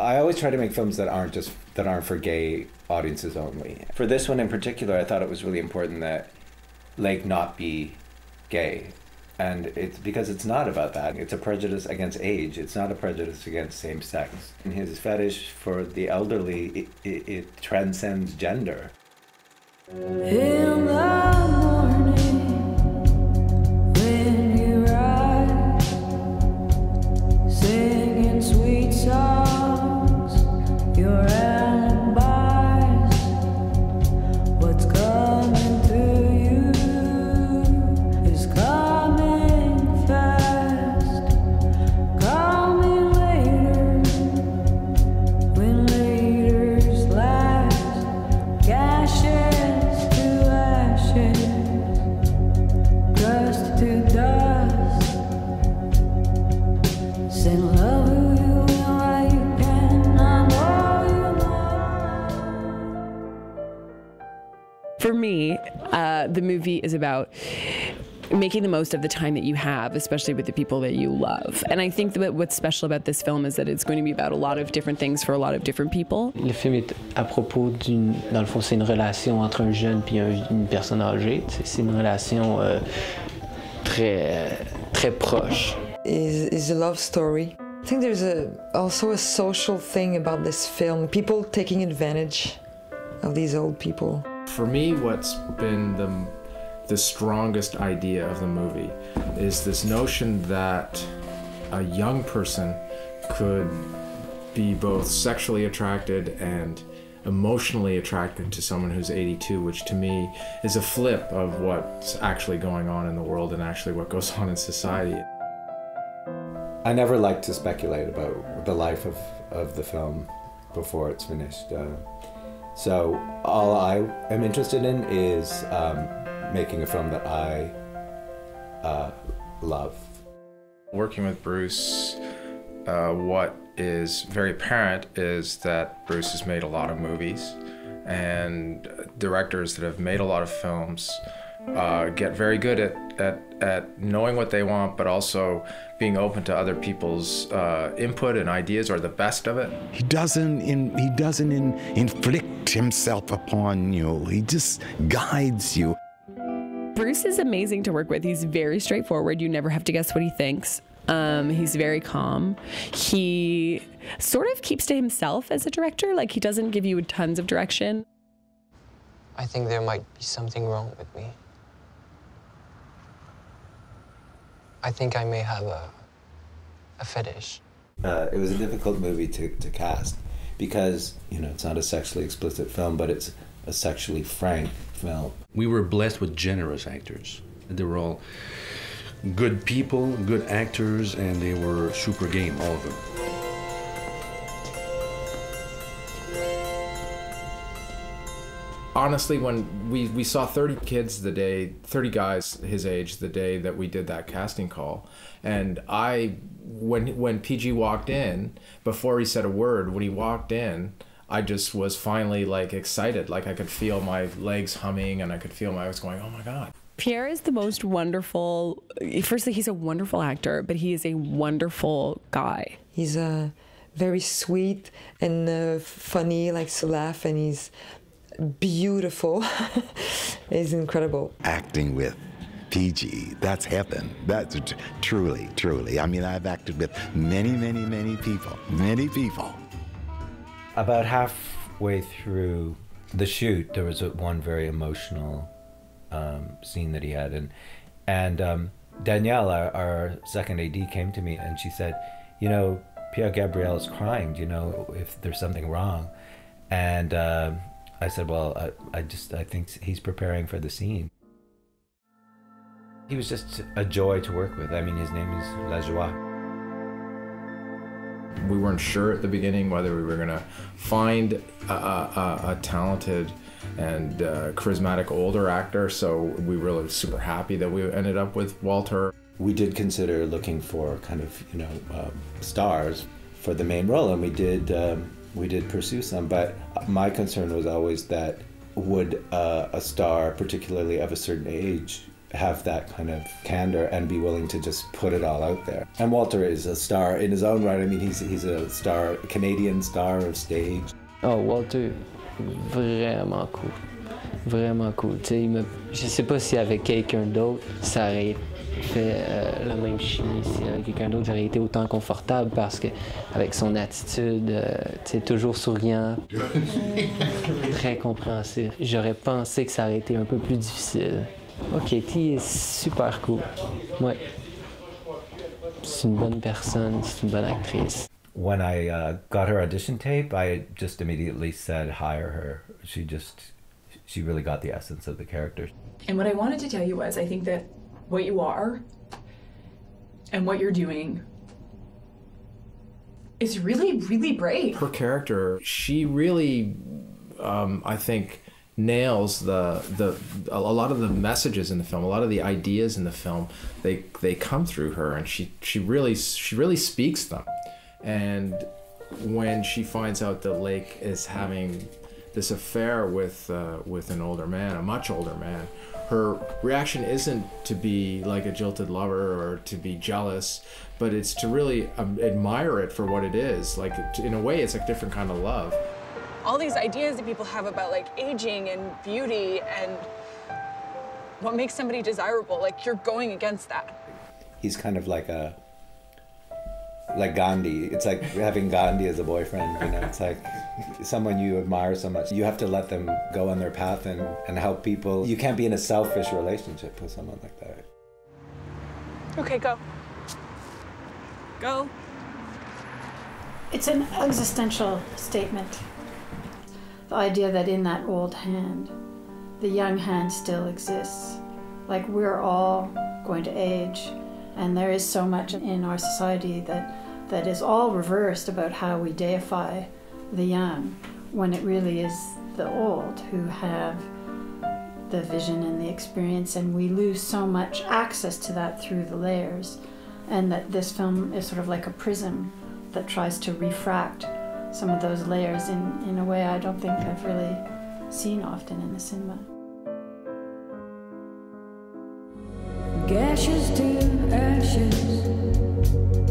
I always try to make films that aren't just that aren't for gay audiences only. For this one in particular, I thought it was really important that Lake not be gay. And it's because it's not about that. It's a prejudice against age. It's not a prejudice against same sex. And his fetish for the elderly, it, it, it transcends gender. For me, uh, the movie is about making the most of the time that you have, especially with the people that you love. And I think that what's special about this film is that it's going to be about a lot of different things for a lot of different people. Le film est à propos d'une. Dans le fond, c'est une relation entre un jeune et une personne âgée. C'est- C'est une relation euh, très, très proche. is, is a love story. I think there's a, also a social thing about this film. People taking advantage of these old people. For me, what's been the the strongest idea of the movie is this notion that a young person could be both sexually attracted and emotionally attracted to someone who's 82, which to me is a flip of what's actually going on in the world and actually what goes on in society. I never like to speculate about the life of, of the film before it's finished. Uh, so all I am interested in is um, making a film that I uh, love. Working with Bruce, uh, what is very apparent is that Bruce has made a lot of movies, and directors that have made a lot of films uh, get very good at, at, at knowing what they want, but also being open to other people's uh, input and ideas or the best of it. He doesn't in, he doesn't in, inflict himself upon you. He just guides you. Bruce is amazing to work with. He's very straightforward. You never have to guess what he thinks. Um, he's very calm. He sort of keeps to himself as a director. Like he doesn't give you tons of direction. I think there might be something wrong with me. I think I may have a, a fetish. Uh, it was a difficult movie to, to cast because you know it's not a sexually explicit film, but it's a sexually frank film. We were blessed with generous actors. They were all good people, good actors, and they were super game, all of them. Honestly when we we saw 30 kids the day 30 guys his age the day that we did that casting call and i when when pg walked in before he said a word when he walked in i just was finally like excited like i could feel my legs humming and i could feel my i was going oh my god Pierre is the most wonderful. Firstly, he's a wonderful actor, but he is a wonderful guy. He's uh, very sweet and uh, funny, likes to laugh, and he's beautiful. he's incredible. Acting with PG, that's heaven. That's t- truly, truly. I mean, I've acted with many, many, many people, many people. About halfway through the shoot, there was a, one very emotional um, scene that he had, and and um, Danielle, our, our second AD, came to me and she said, "You know, Pier-Gabriel is crying. Do you know if there's something wrong?" And uh, I said, "Well, I, I just I think he's preparing for the scene." He was just a joy to work with. I mean, his name is Lajoie. we weren't sure at the beginning whether we were going to find a, a, a, a talented and uh, charismatic older actor so we were really super happy that we ended up with walter we did consider looking for kind of you know um, stars for the main role, and we did um, we did pursue some. But my concern was always that would uh, a star, particularly of a certain age, have that kind of candor and be willing to just put it all out there. And Walter is a star in his own right. I mean, he's he's a star, Canadian star of stage. Oh, Walter, vraiment cool. Vraiment cool. Tu sais, me- je sais pas si avec quelqu'un d'autre, ça aurait fait euh, la même chimie. Si avec quelqu'un d'autre, j'aurais été autant confortable parce que avec son attitude, euh, tu sais, toujours souriant, très compréhensif. J'aurais pensé que ça aurait été un peu plus difficile. Oh, Katie est super cool. Ouais. C'est une bonne personne, c'est une bonne actrice. When I uh, got her audition tape, I just immediately said hire her. She just she really got the essence of the character. And what I wanted to tell you was I think that what you are and what you're doing is really, really brave. her character, she really, um, I think, nails the the a lot of the messages in the film, a lot of the ideas in the film. They they come through her, and she she really she really speaks them. And when she finds out that Lake is having this affair with uh, with an older man, a much older man, her reaction isn't to be like a jilted lover or to be jealous, but it's to really um, admire it for what it is. Like in a way, it's a different kind of love. all these ideas that people have about like aging and beauty and what makes somebody desirable like you're going against that He's kind of like a like Gandhi. It's like having Gandhi as a boyfriend. You know, it's like someone you admire so much. You have to let them go on their path and, and help people. You can't be in a selfish relationship with someone like that. okay go go It's an existential statement. The idea that in that old hand, the young hand still exists. Like we're all going to age, and there is so much in our society that, that is all reversed about how we deify the young, when it really is the old who have the vision and the experience, and we lose so much access to that through the layers. And that this film is sort of like a prism that tries to refract some of those layers in, in a way I don't think I've really seen often in the cinema. Gashes to ashes.